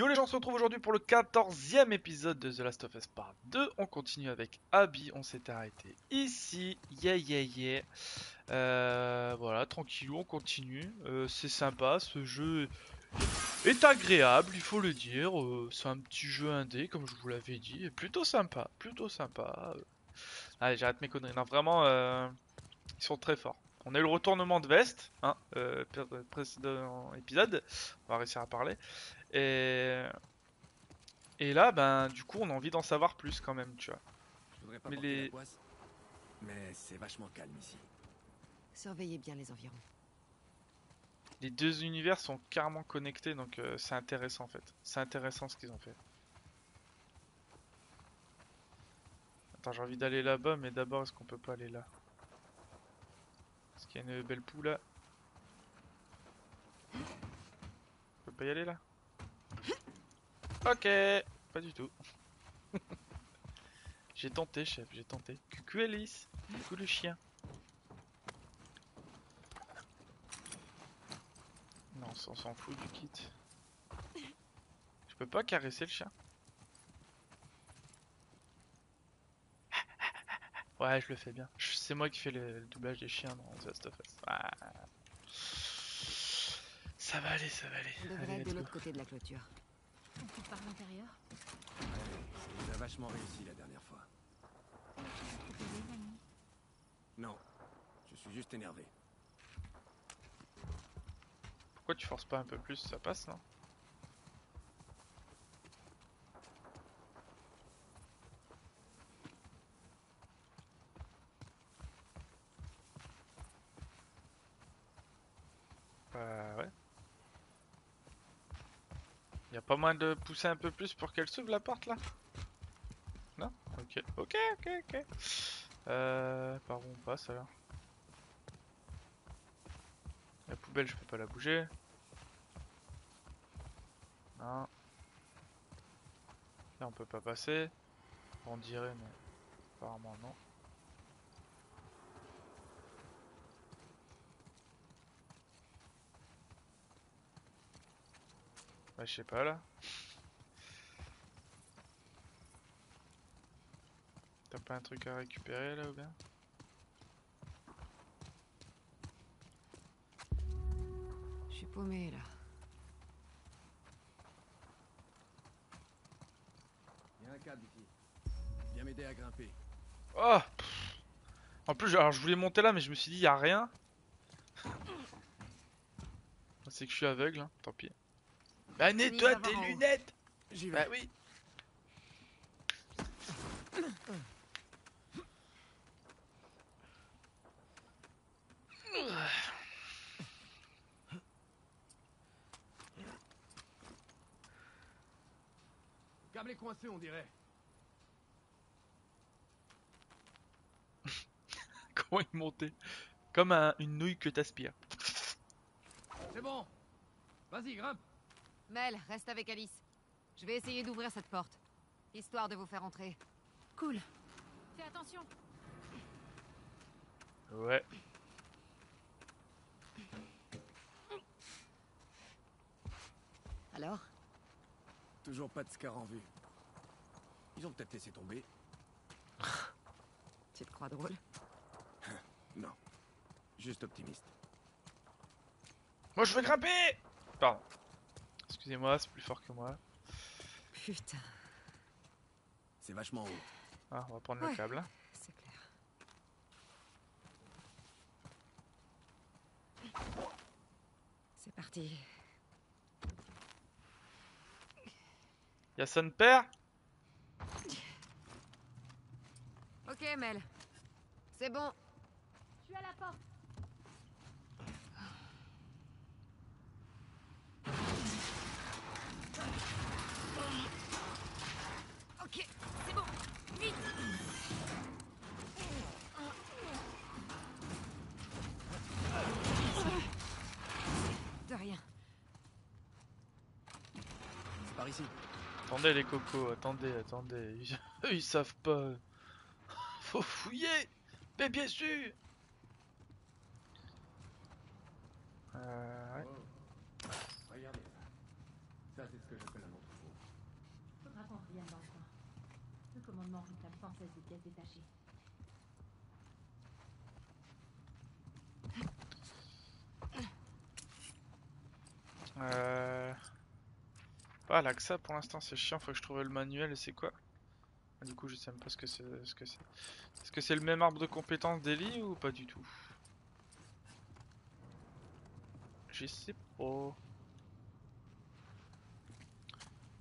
Yo les gens, on se retrouve aujourd'hui pour le 14e épisode de The Last of Us Part 2. On continue avec Abby, on s'est arrêté ici. Yeah yeah yeah. Euh, voilà, tranquillou, on continue. Euh, c'est sympa, ce jeu est agréable, il faut le dire. Euh, c'est un petit jeu indé, comme je vous l'avais dit. Plutôt sympa, plutôt sympa. Allez, j'arrête mes conneries. Non, vraiment, ils sont très forts. On a eu le retournement de veste, hein, pré- précédent épisode. On va réussir à parler. Et, et là, ben, du coup, on a envie d'en savoir plus quand même, tu vois. Je voudrais pas Mais les- la poisse, mais c'est vachement calme ici. Surveillez bien les environs. Les deux univers sont carrément connectés, donc euh, c'est intéressant en fait. C'est intéressant ce qu'ils ont fait. Attends, j'ai envie d'aller là-bas, mais d'abord, est-ce qu'on peut pas aller là? Est-ce qu'il y a une belle poule là On peut pas y aller là? Ok, pas du tout. j'ai tenté, chef, j'ai tenté. Coucou Alice, coucou le chien. Non, on s'en fout du kit. Je peux pas caresser le chien Ouais, je le fais bien. C'est moi qui fais le, le doublage des chiens dans The Last of Us. Ah. Ça va aller, ça va aller. On devrait Allez, être de let's go. l'autre côté de la clôture. On par l'intérieur. Ouais, ça nous a vachement réussi la dernière fois. Non, je suis juste énervé. Pourquoi tu forces pas un peu plus Ça passe, non Bah ouais. Y pas moyen de pousser un peu plus pour qu'elle s'ouvre la porte là? Non? Ok, ok, ok, ok. Euh, par où on passe alors? La poubelle, je peux pas la bouger. Non. Là, on peut pas passer. On dirait, mais apparemment non. Bah, je sais pas là. T'as pas un truc à récupérer là ou bien? Je suis paumée là. Il y a un câble ici. Viens m'aider à grimper. Oh. En plus, alors je voulais monter là, mais je me suis dit, y a rien. C'est que je suis aveugle, hein, tant pis. Bah nettoie va tes lunettes J'y Bah oui Câble est coincé, on dirait. Comment il montait? Comme un- une nouille que t'aspires. C'est bon. Vas-y, grimpe. Mel, reste avec Alice. Je vais essayer d'ouvrir cette porte. Histoire de vous faire entrer. Cool. Fais attention. Ouais. Alors? Toujours pas de scar en vue. Ils ont peut-être laissé tomber. Tu te crois drôle? Non. Juste optimiste. Moi je veux grimper Pardon. Excusez-moi, c'est plus fort que moi. Putain, C'est vachement haut. Ah, on va prendre le câble. c'est clair. C'est parti. Y'a son père? Ok, Mel. C'est bon. Je suis à la porte. Ok, c'est bon. Vite De rien. C'est par ici. Attendez les cocos, attendez, attendez. Ils, eux, ils savent pas. Faut fouiller Mais bien sûr Euh, ouais. Regardez ça. Ça, c'est ce que j'appelle l'un d'entre vous. Faudra qu'on revienne dans le coin. Le des pièces détachées. Euh... L'AXA pour l'instant c'est chiant, faut que je trouve le manuel et c'est quoi? Ah, Du coup je sais même pas ce que c'est. Ce que c'est. Est-ce que c'est le même arbre de compétences d'Eli ou pas du tout? Je sais pas.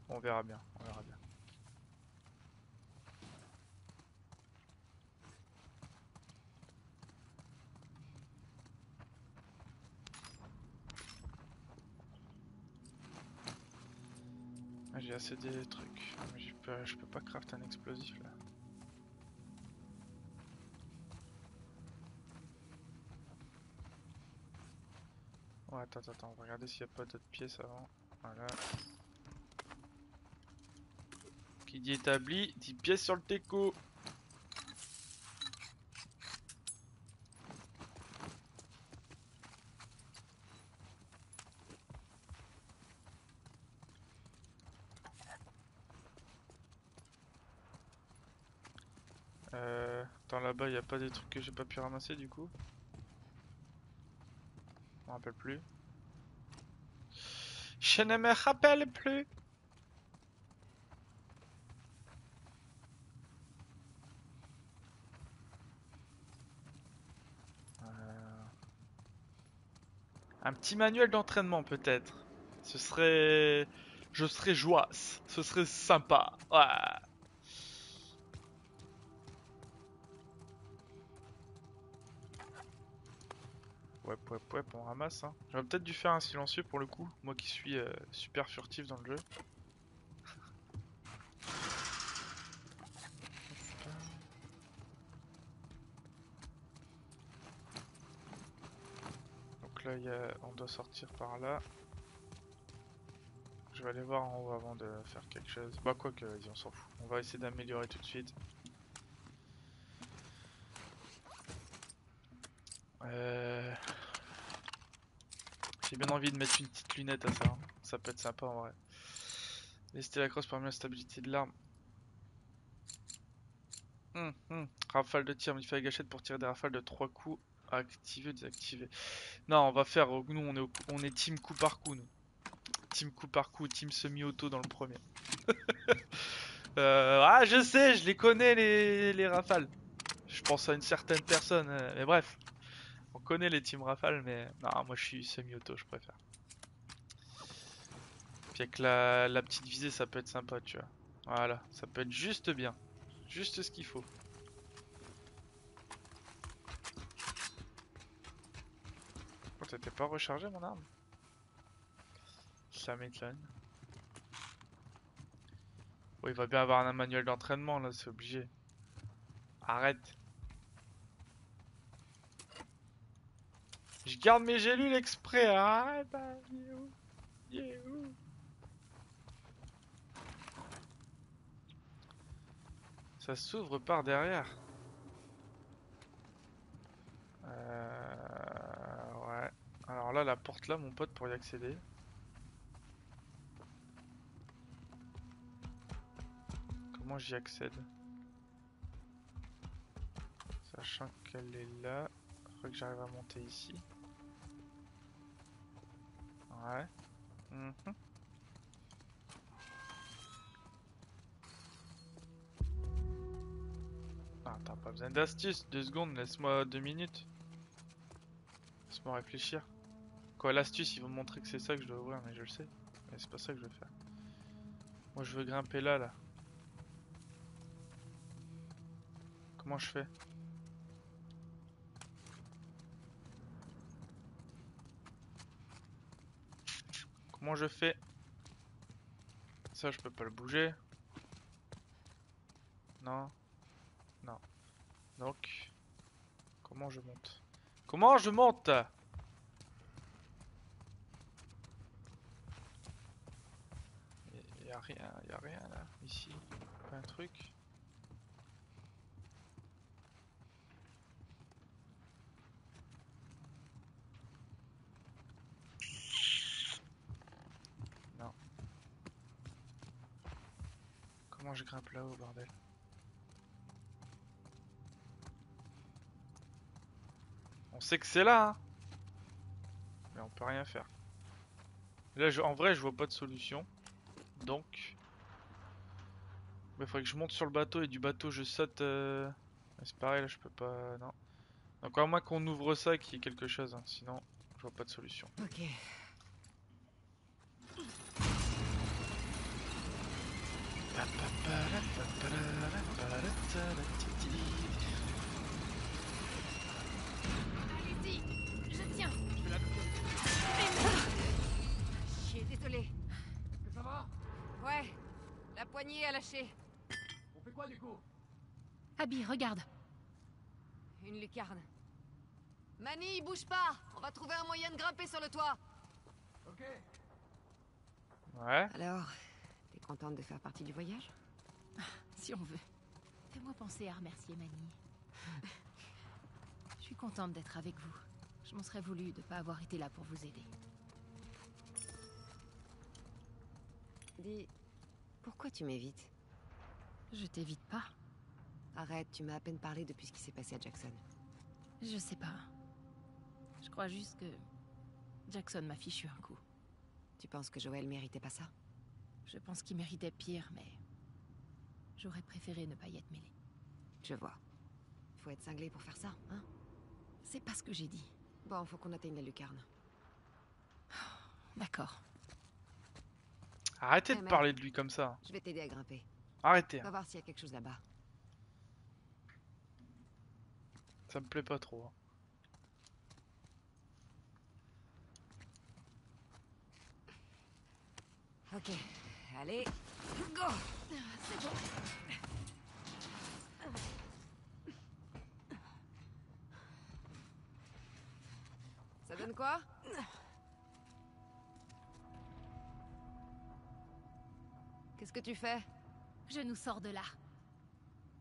On verra bien, on verra bien. J'ai assez des trucs, mais je peux pas craft un explosif là. Ouais, attends, attends, on va regarder s'il n'y a pas d'autres pièces avant. Voilà. Qui dit établi, dit pièce sur le teco. Euh, attends, là-bas, a pas des trucs que j'ai pas pu ramasser du coup. Je me rappelle plus. Je ne me rappelle plus. Euh, Un petit manuel d'entraînement peut-être. Ce serait... Je serais joie. Ce serait sympa. Ouais. Ouais, ouais, ouais, on ramasse. Hein. J'aurais peut-être dû faire un silencieux pour le coup, moi qui suis euh, super furtif dans le jeu. Donc là, y a- on doit sortir par là. Je vais aller voir en haut avant de faire quelque chose. Bah quoi que, vas-y, on s'en fout. On va essayer d'améliorer tout de suite. Euh... J'ai bien envie de mettre une petite lunette à ça. hein. Ça peut être sympa en vrai. Lester la crosse permet la stabilité de l'arme. Hum, hum. Rafale de tir, modifie la gâchette pour tirer des rafales de 3 coups. Activer, désactiver. Non, on va faire. euh, Nous, on est, on est team coup par coup. Nous. Team coup par coup, team semi-auto dans le premier. Euh, ah, je sais, je les connais les, les rafales. Je pense à une certaine personne, euh, mais bref. On connaît les teams rafales, mais non, moi je suis semi-auto, je préfère. Puis avec la, la petite visée, ça peut être sympa, tu vois. Voilà, ça peut être juste bien. Juste ce qu'il faut. Oh, t'étais pas rechargé mon arme? Ça m'étonne. Oh, il va bien avoir un manuel d'entraînement là, c'est obligé. Arrête. Je garde mes gélules exprès, arrête. hein, il est où? Il est où? Ça s'ouvre par derrière. Euh... Ouais. Alors là, la porte là, mon pote, pour y accéder. Comment j'y accède? Sachant qu'elle est là, faut que j'arrive à monter ici. Ouais. Mhm. Ah, t'as pas besoin d'astuce. Deux secondes, laisse-moi deux minutes. Laisse-moi réfléchir. Quoi, l'astuce, il va me montrer que c'est ça que je dois ouvrir, mais je le sais. Mais c'est pas ça que je veux faire. Moi, je veux grimper là, là. Comment je fais? Comment je fais? Ça, je peux pas le bouger. Non. Non. Donc, comment je monte? Comment je monte? Y a rien, y a rien là, ici. Pas un truc. Non. Comment je grimpe là-haut, bordel On sait que c'est là, hein Mais on peut rien faire. Là, je- en vrai, je vois pas de solution. Donc... Il faudrait que je monte sur le bateau et du bateau je saute... euh, C'est pareil, là, je peux pas... Non. Donc à moins qu'on ouvre ça et qu'il y ait quelque chose, hein. sinon je vois pas de solution. Ok. Allez-y Je tiens Chier, désolé. Est-ce que ça va? Ouais, la poignée a lâché. On fait quoi du coup? Abby, regarde. Une lucarne. Mani, bouge pas On va trouver un moyen de grimper sur le toit Ok. Ouais. Alors, contente de faire partie du voyage Si on veut. Fais-moi penser à remercier Mani. Je suis contente d'être avec vous. Je m'en serais voulu de pas avoir été là pour vous aider. Dis, pourquoi tu m'évites Je t'évite pas. Arrête, tu m'as à peine parlé depuis ce qui s'est passé à Jackson. Je sais pas. Je crois juste que Jackson m'a fichu un coup. Tu penses que Joël méritait pas ça Je pense qu'il méritait pire, mais j'aurais préféré ne pas y être mêlé. Je vois. Faut être cinglé pour faire ça, hein? C'est pas ce que j'ai dit. Bon, faut qu'on atteigne la lucarne. D'accord. Arrêtez Eh de parler de lui comme ça. Je vais t'aider à grimper. Arrêtez. On va voir s'il y a quelque chose là-bas. Ça me plaît pas trop. hein. Ok, allez, go Ça donne quoi? Qu'est-ce que tu fais? Je nous sors de là.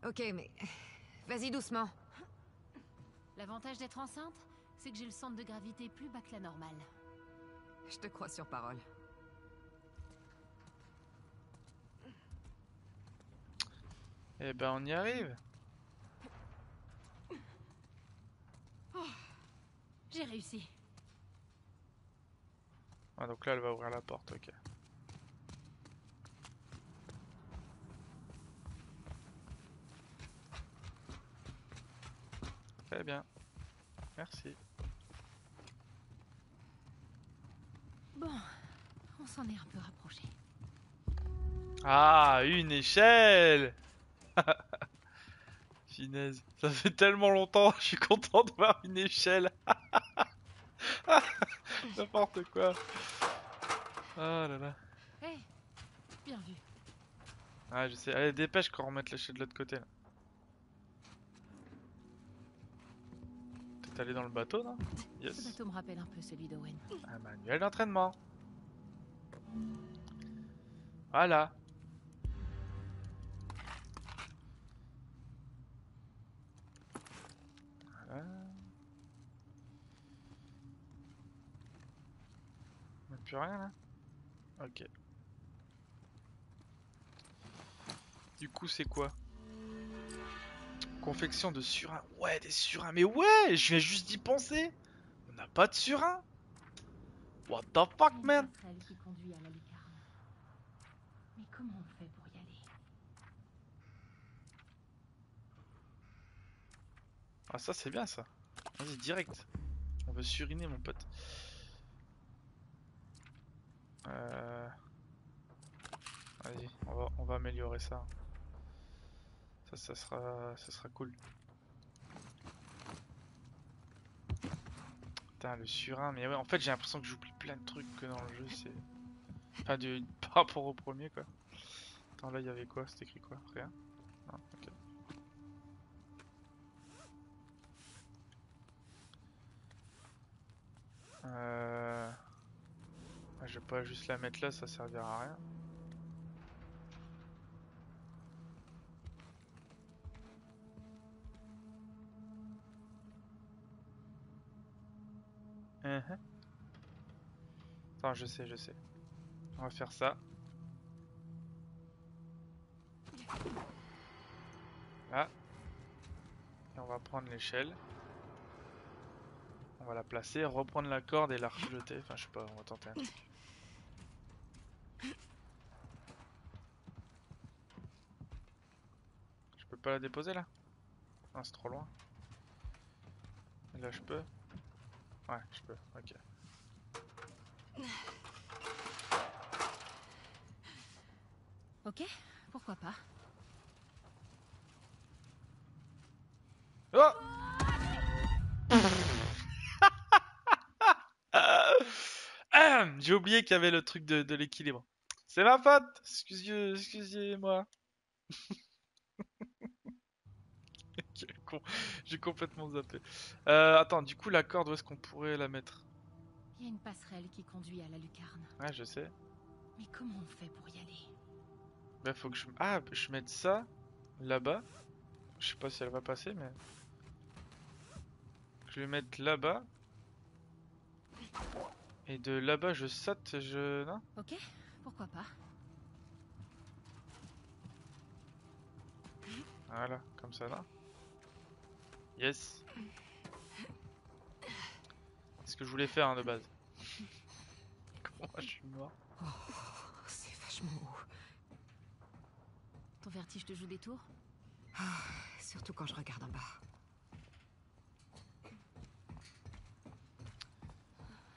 Ok, mais... Vas-y doucement. L'avantage d'être enceinte, c'est que j'ai le centre de gravité plus bas que la normale. Je te crois sur parole. Eh ben on y arrive. J'ai réussi. Ah, donc là elle va ouvrir la porte, ok. Très bien. Merci. Bon, on s'en est un peu rapproché. Ah, une échelle Finesse. Ça fait tellement longtemps, je suis content de voir une échelle. N'importe quoi. Oh là là. Hé, bien vu. Ah, je sais. Allez, dépêche qu'on remette l'échelle de l'autre côté là. T'es allé dans le bateau, non? Ce Yes. bateau me rappelle un peu celui d'Owen. Un manuel d'entraînement. Voilà. Plus rien là Ok. Du coup c'est quoi? Confection de surin. Ouais des surins. Mais ouais Je viens juste d'y penser On n'a pas de surin What the fuck man une passerelle qui conduit à la lucarne. Mais comment on fait pour y aller Ah ça c'est bien ça. Vas-y direct. On veut suriner mon pote. Euh... Vas-y, on va, on va améliorer ça. Ça, ça sera, ça sera cool. Putain le surin, mais ouais en fait j'ai l'impression que j'oublie plein de trucs que dans le jeu c'est... Enfin du... par rapport au premier quoi. Attends là il quoi? C'était écrit quoi? Rien? Euh... Je vais pas juste la mettre là, ça servira à rien. Mhm. Attends, je sais, je sais. On va faire ça. Et on va prendre l'échelle. On va la placer, reprendre la corde et la rejeter. Enfin, je sais pas, on va tenter un truc. Je peux pas la déposer là? Non, c'est trop loin. Et là, je peux? Ouais, je peux, ok. Ok, pourquoi pas. Oh J'ai oublié qu'il y avait le truc de, de l'équilibre. C'est ma faute Excusez- Excusez-moi. Quel con. J'ai complètement zappé. Euh, attends, du coup, la corde, où est-ce qu'on pourrait la mettre? Il y a une passerelle qui conduit à la lucarne. Ouais, je sais. Mais comment on fait pour y aller? Bah, faut que je... Ah, je mette ça là-bas. Je sais pas si elle va passer, mais... Je vais mettre là-bas. Et de là-bas, je saute, je... Non? Ok, pourquoi pas. Voilà, comme ça, là. Yes. C'est ce que je voulais faire, hein, de base. Comment je suis mort? Oh, c'est vachement haut. Ton vertige te joue des tours? Surtout quand je regarde en bas.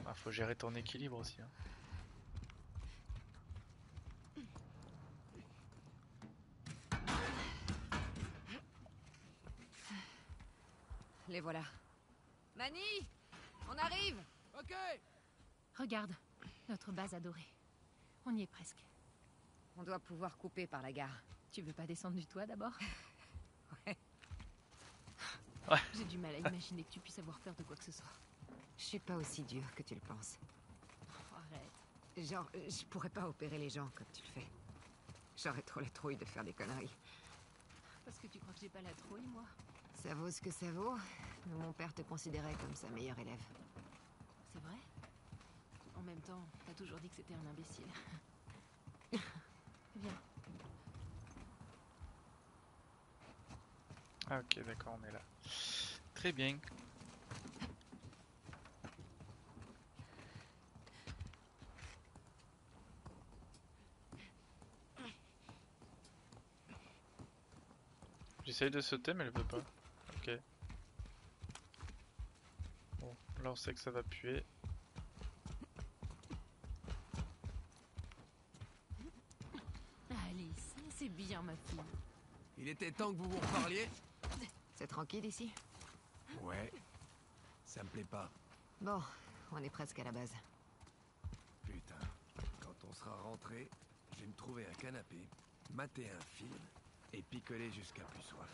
Ah, faut gérer ton équilibre aussi. hein. Les voilà. Mani On arrive Ok Regarde, notre base adorée. On y est presque. On doit pouvoir couper par la gare. Tu veux pas descendre du toit d'abord? Ouais. Ouais. J'ai du mal à imaginer que tu puisses avoir peur de quoi que ce soit. Je suis pas aussi dur que tu le penses. Oh, arrête. Genre, euh, je pourrais pas opérer les gens comme tu le fais. J'aurais trop la trouille de faire des conneries. Parce que tu crois que j'ai pas la trouille, moi Ça vaut ce que ça vaut. mais Mon père te considérait comme sa meilleure élève. C'est vrai? En même temps, t'as toujours dit que c'était un imbécile. Viens. Ah, ok, d'accord, on est là. Très bien. J'essaye de sauter, mais elle veut pas. Ok. Bon, là on sait que ça va puer. Alice, c'est bien ma fille. Il était temps que vous vous reparliez C'est tranquille ici Ouais. Ça me plaît pas. Bon, on est presque à la base. Putain. Quand on sera rentré, je vais me trouver un canapé, mater un film et picoler jusqu'à plus soif.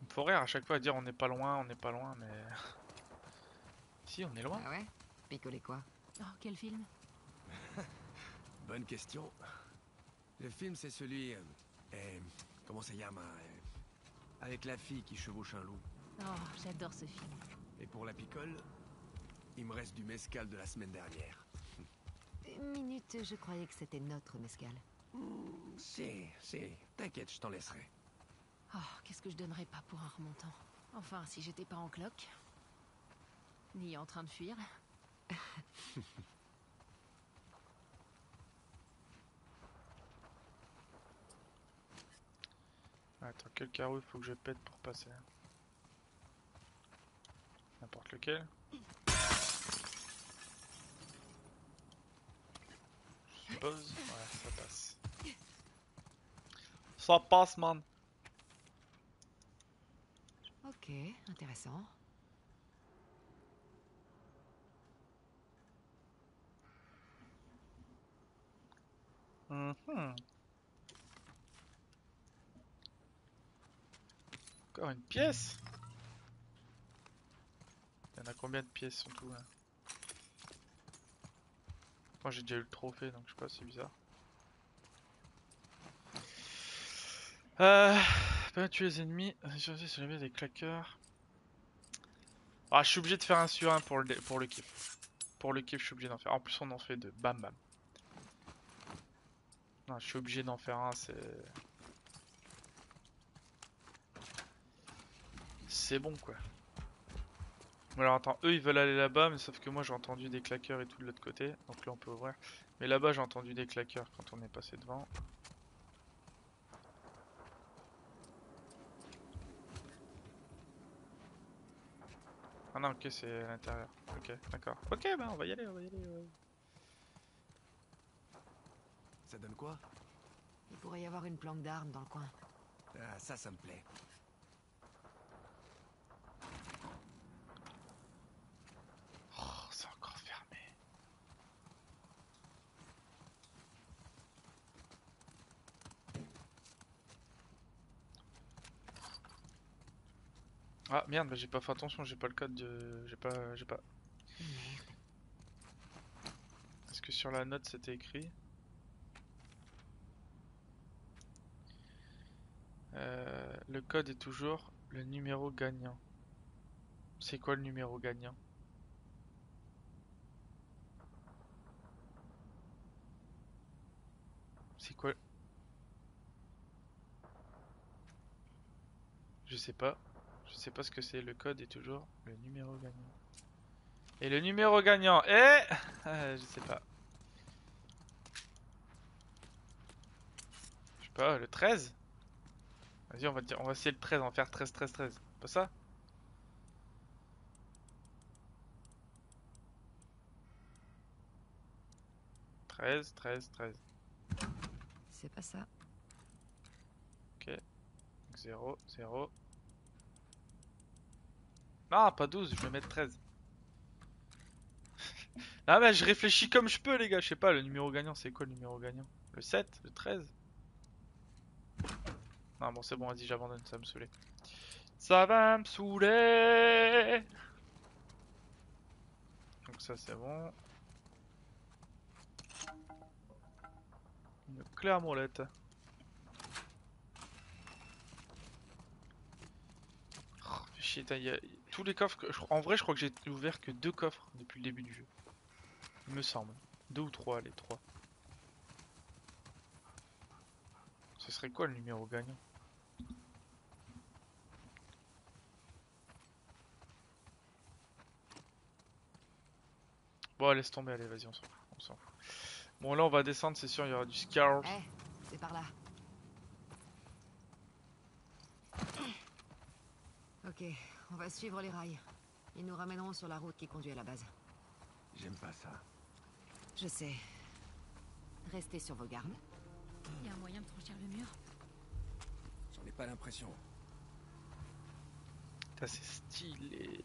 Il me faut rire à chaque fois à dire on n'est pas loin, on n'est pas loin, mais. si, on est loin. Ah ouais? Picoler quoi? Oh, quel film? Bonne question. Le film, c'est celui. euh, eh, comment ça llama euh, Avec la fille qui chevauche un loup. Oh, j'adore ce film. Et pour la picole, il me reste du mescal de la semaine dernière. Une minute, je croyais que c'était notre mescal. Si, si. T'inquiète, je t'en laisserai. Oh, qu'est-ce que je donnerais pas pour un remontant? Enfin, si j'étais pas en cloque. Ni en train de fuir. Attends, quel carreau il faut que je pète pour passer? N'importe lequel. Ouais, ça passe. Ça passe, man. Ok, intéressant. Mhm. Encore une pièce? Il y en a combien de pièces en tout là? Moi j'ai déjà eu le trophée donc je sais pas, c'est bizarre. Euh, pas tuer les ennemis, sur les des claqueurs. Ah, je suis obligé de faire un sur un pour le, pour le kiff. Pour le kiff, je suis obligé d'en faire. En plus, on en fait deux. Bam bam. Non, je suis obligé d'en faire un, c'est... C'est bon, quoi. Bon, alors attends, eux ils veulent aller là-bas, mais sauf que moi j'ai entendu des claqueurs et tout de l'autre côté. Donc là on peut ouvrir. Mais là-bas j'ai entendu des claqueurs quand on est passé devant. Ah non, ok, c'est à l'intérieur. Ok, d'accord. Ok, bah on va y aller, on va y aller. ouais. Ça donne quoi? Il pourrait y avoir une planque d'armes dans le coin. Ah, ça, ça me plaît. Oh, c'est encore fermé. Ah merde, j'ai pas fait attention, j'ai pas le code de. J'ai pas. J'ai pas. Est-ce que sur la note c'était écrit? Euh, Le code est toujours le numéro gagnant. C'est quoi le numéro gagnant? C'est quoi? Je sais pas. Je sais pas ce que c'est. Le code est toujours le numéro gagnant. Et le numéro gagnant est... Je sais pas. Je sais pas, le 13 Vas-y, on va dire, on va essayer le 13, on va faire 13, 13, 13. Pas ça? Treize, treize, treize. C'est pas ça. 0, 0. Non, pas 12, je vais mettre 13. ah mais je réfléchis comme je peux les gars, je sais pas, le numéro gagnant c'est quoi le numéro gagnant? Le 7 Le 13 Non bon c'est bon, vas-y j'abandonne, ça va me saouler. Ça va me saouler Donc ça c'est bon. Une à molette. Oh, putain, il y a tous les coffres. que- En vrai, je crois que j'ai ouvert que deux coffres depuis le début du jeu. Il me semble. Deux ou trois, allez, trois. Ce serait quoi le numéro gagnant? Bon, laisse tomber, allez, vas-y, on s'en fout. Bon, là, on va descendre, c'est sûr, il y aura du scout. Eh, c'est par là. Ok, on va suivre les rails. Ils nous ramèneront sur la route qui conduit à la base. J'aime pas ça. Je sais. Restez sur vos gardes. Il y a un moyen de franchir le mur J'en ai pas l'impression. C'est stylé.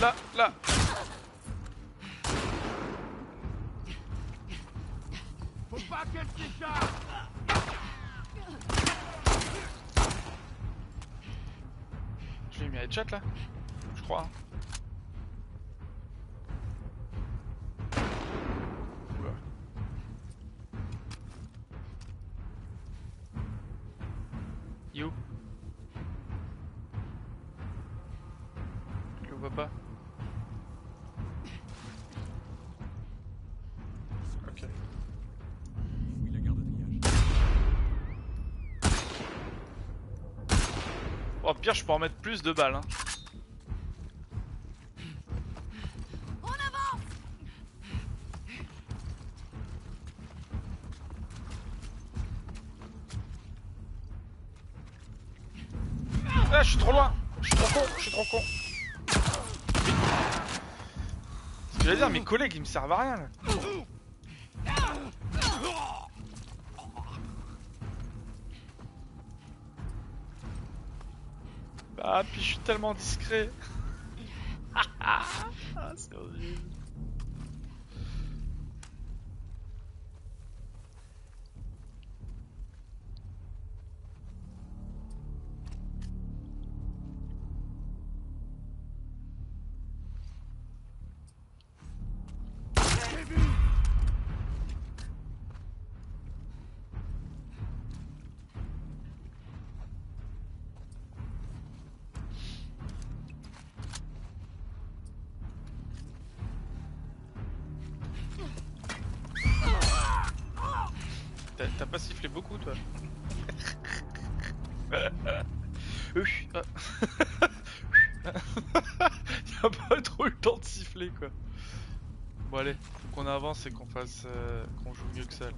Là, là. Faut pas qu'elle s'échappe Je lui ai mis un headshot là Je crois. hein. Pire je peux en mettre plus de balles hein. Ah, je suis trop loin Je suis trop con Je suis trop con Je vais dire, mes collègues ils me servent à rien là. Bah, puis je suis tellement discret. Y'a pas trop eu le temps de siffler quoi. Bon allez, faut qu'on avance et qu'on fasse euh, qu'on joue mieux que ça.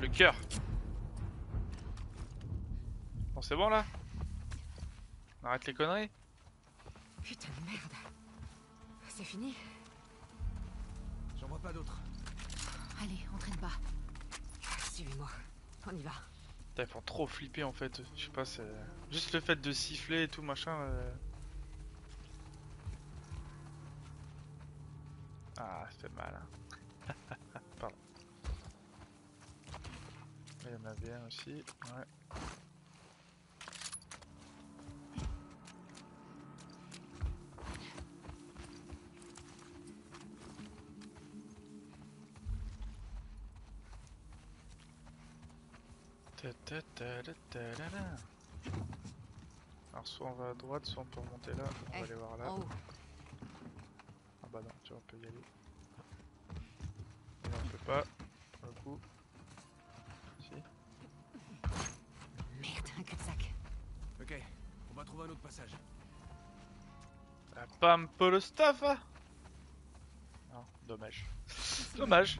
Le cœur. Bon c'est bon là? On arrête les conneries? C'est fini J'en vois pas d'autres. Allez, on traîne pas. Suivez-moi. On y va. Putain, ils font trop flipper en fait. Je sais pas, c'est juste le fait de siffler et tout machin. euh. Ah, ça fait mal. Hein. Pardon. Il y en avait un aussi. Ouais. Alors soit on va à droite, soit on peut remonter là. On va Eh, aller voir là. Ah bah non, tu vois, on peut y aller. Non, on peut pas. Pour le coup. Si. Merde, un cul-de-sac. Ok, on va trouver un autre passage. La pam pour le stuff hein Non, dommage. Dommage.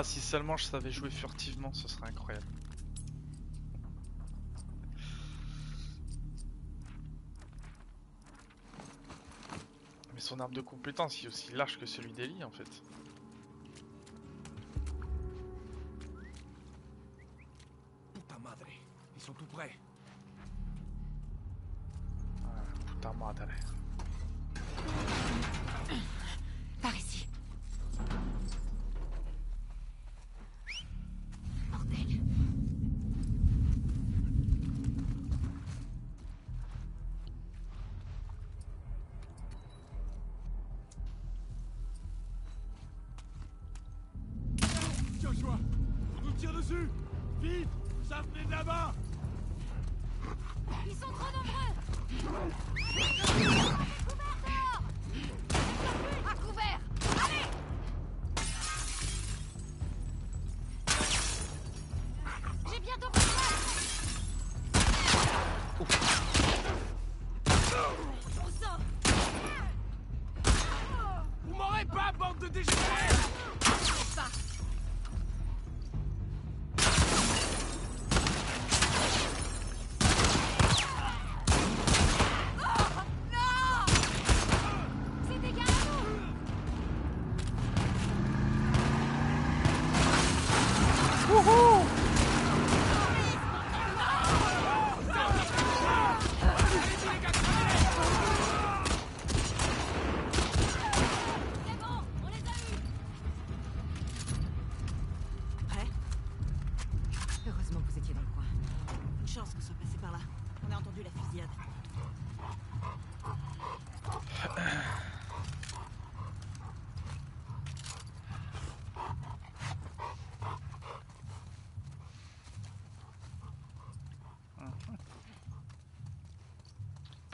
Ah, si seulement je savais jouer furtivement, ce serait incroyable. Mais son arbre de compétence est aussi large que celui d'Ellie en fait.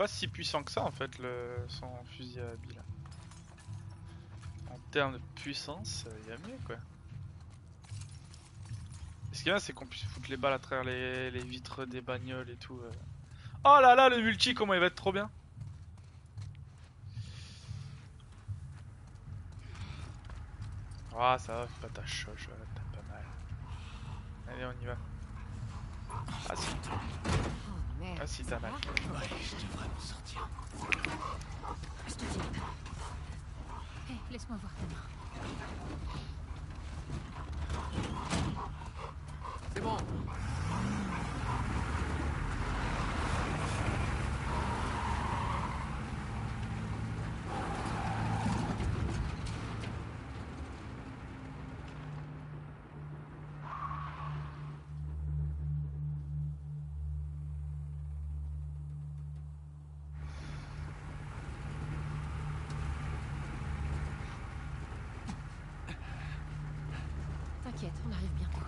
Pas si puissant que ça en fait, le, son fusil à billes. En termes de puissance, il y a mieux quoi. Ce qui est bien, c'est qu'on puisse foutre les balles à travers les, vitres des bagnoles et tout. euh. Oh là là, le multi, comment il va être trop bien! Ah, ça va, pas ta choche, voilà, t'as pas mal. Allez, on y va. Ah Oh. Ah si, t'as mal. Ouais, je devrais m'en sortir. Je te dis. Hé, laisse-moi voir ta main. C'est bon. T'inquiète, on arrive bientôt.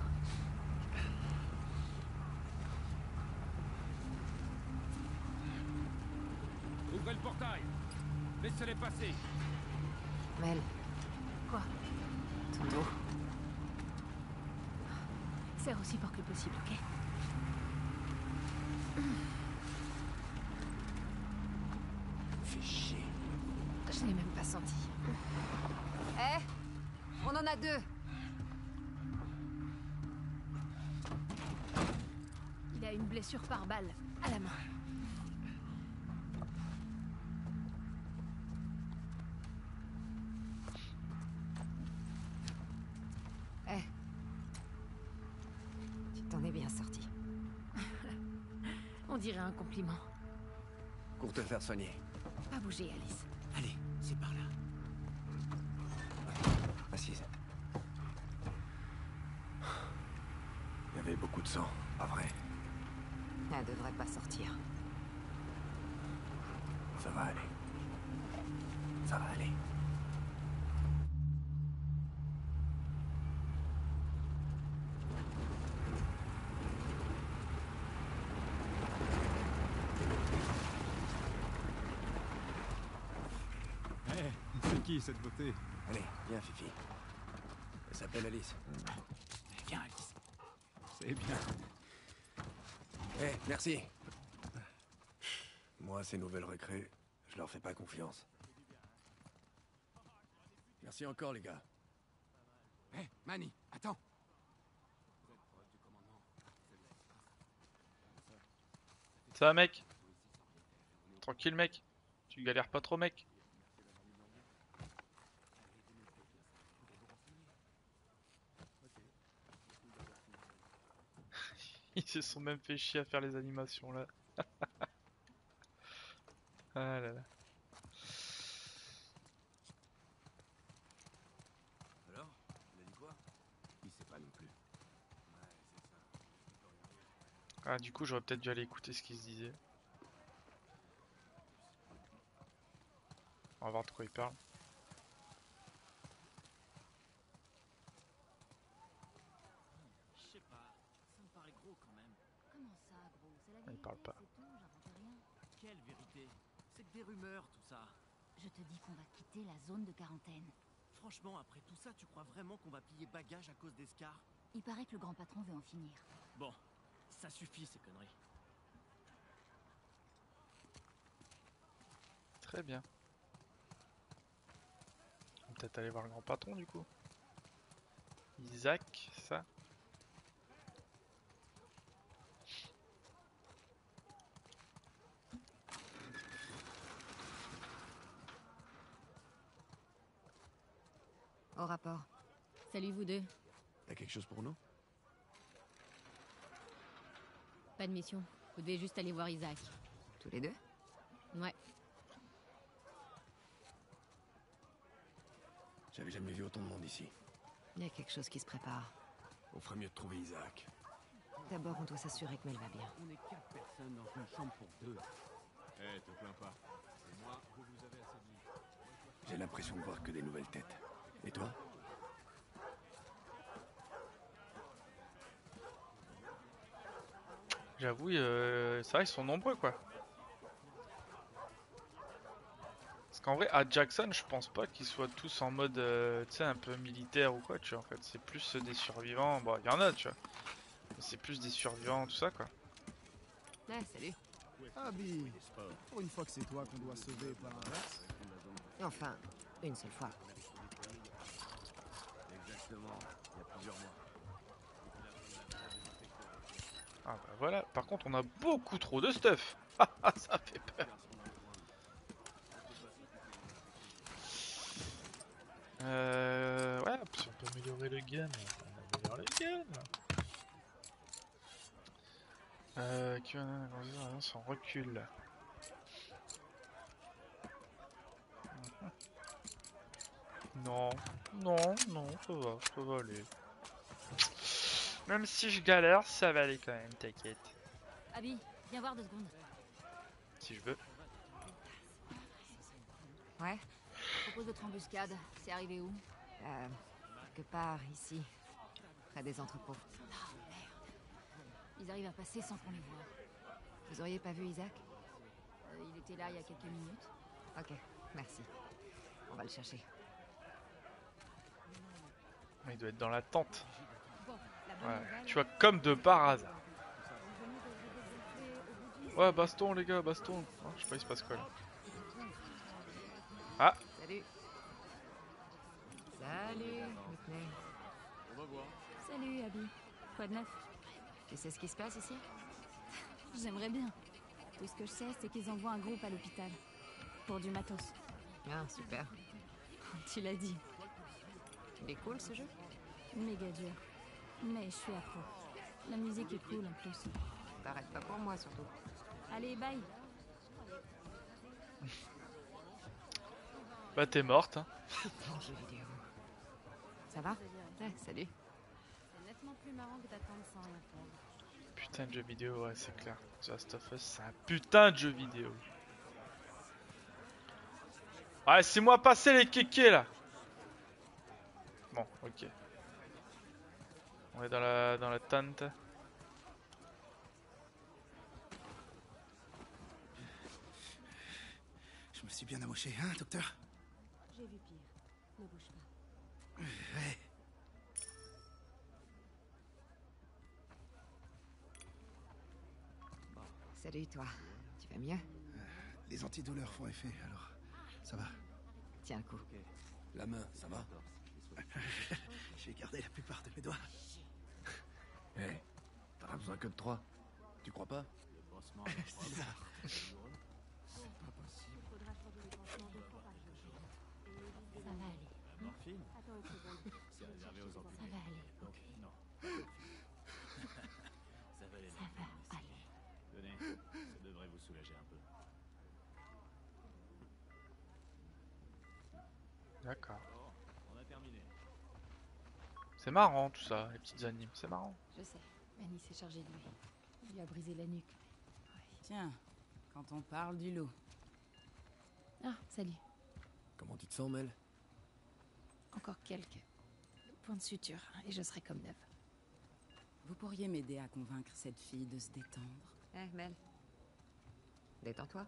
Ouvrez le portail Laissez-les passer Mel, Quoi? Ton dos. Serre aussi fort que possible, ok? Fais chier. Je l'ai même pas senti. Eh On en a deux Il a une blessure par balle à la main. Compliment. Pour te faire soigner. Pas bouger, Alice. Allez, c'est par là. Assise. Il y avait beaucoup de sang, pas vrai Elle devrait pas sortir. Ça va aller. Ça va aller. Eh, c'est qui cette beauté Allez, viens, Fifi. Elle s'appelle Alice. Viens, Alice. C'est bien. Eh, merci. Moi, ces nouvelles recrues, je leur fais pas confiance. Merci encore, les gars. Eh, Manny, attends Ça va, mec? Tranquille, mec. Tu galères pas trop, mec. Ils se sont même fait chier à faire les animations là. ah là là. Alors Il a dit quoi? Il sait pas non plus. Ah, du coup, j'aurais peut-être dû aller écouter ce qu'ils se disaient. On va voir de quoi ils parlent. Je sais pas, ça me paraît gros quand même. Comment ça, gros C'est la Il vérité, parle pas. Quelle vérité? C'est que des rumeurs, tout ça. Je te dis qu'on va quitter la zone de quarantaine. Franchement, après tout ça, tu crois vraiment qu'on va piller bagage à cause des scars Il paraît que le grand patron veut en finir. Bon, ça suffit ces conneries. Très bien. On va peut-être aller voir le grand patron du coup. Isaac, ça? Au rapport. Salut vous deux. T'as quelque chose pour nous? Pas de mission. Vous devez juste aller voir Isaac. Tous les deux? Ouais. J'avais jamais vu autant de monde ici. Il y a quelque chose qui se prépare. On ferait mieux de trouver Isaac. D'abord, on doit s'assurer que Mel va bien. On est quatre personnes dans une chambre pour deux. Eh, te plains pas. Et moi, vous vous avez assez dit. J'ai l'impression de voir que des nouvelles têtes. Et toi J'avoue, euh, c'est vrai, ils sont nombreux quoi. qu'en vrai, à Jackson, je pense pas qu'ils soient tous en mode, euh, tu sais, un peu militaire ou quoi, tu vois. En fait, c'est plus des survivants. Bon, il y en a, tu vois. Mais c'est plus des survivants, tout ça, quoi. Ouais, salut. Abby, pour une fois que c'est toi qu'on doit sauver par un. Enfin, une seule fois. Il y a plusieurs mois. Ah bah voilà. Par contre, on a beaucoup trop de stuff. Ah, ça fait peur. Euh, ouais, si on peut améliorer le gun, on améliore le gun. Euh, qui va agrandir son recul. Non, non, non, ça va, ça va aller. Même si je galère, ça va aller quand même, t'inquiète. Abby, viens voir deux secondes. Si je veux. Ouais, Je propose votre embuscade. C'est arrivé où? Euh, quelque part ici, près des entrepôts. Ils arrivent à passer sans qu'on les voie. Vous auriez pas vu Isaac? Euh, il était là il y a quelques minutes. Ok, merci. On va le chercher. Il doit être dans la tente. Ouais, tu vois, comme de par hasard. Ouais, baston, les gars, baston. Ah, je sais pas, il se passe quoi là. Salut. Salut. On va voir. Salut Abby. Quoi de neuf? Tu sais ce qui se passe ici? J'aimerais bien. Tout ce que je sais, c'est qu'ils envoient un groupe à l'hôpital. Pour du matos. Ah, super. Tu l'as dit. Il est cool ce jeu Méga dur. Mais je suis accro. La musique est cool en plus. T'arrêtes pas pour moi surtout. Allez, bye. Bah, t'es morte. Hein. Putain, jeu vidéo. Ça va? Ouais, salut. C'est nettement plus marrant que d'attendre sans rien faire. Putain de jeu vidéo, ouais, c'est clair. The Last of Us, c'est un putain de jeu vidéo. Ouais, c'est moi passer les kékés là. Bon, ok. On est dans la dans la tente. Je me suis bien amoché, hein, docteur? J'ai vu pire. Ne bouge pas. Ouais. Salut toi. Tu vas mieux? Les antidouleurs font effet, alors ça va? Tiens le coup. La main, ça va? J'ai gardé la plupart de mes doigts. Eh, t'en as besoin que de trois. Tu crois pas? Le pansement C'est bizarre. Pas possible. Ça va aller. La morphine? Attends une seconde. C'est réservé aux Ça enfants. va aller. Donc, non. ça va aller. Ça va aller. Tenez, ça devrait vous soulager un peu. D'accord. Bon, on a terminé. C'est marrant tout ça, les petites animes, c'est marrant. Je sais. Manny s'est chargé de lui. Il lui a brisé la nuque. Tiens, quand on parle du loup, Ah, salut. Comment tu te sens, Mel? Encore quelques points de suture et je serai comme neuf. vous pourriez m'aider à convaincre cette fille de se détendre Eh, Mel. Détends-toi.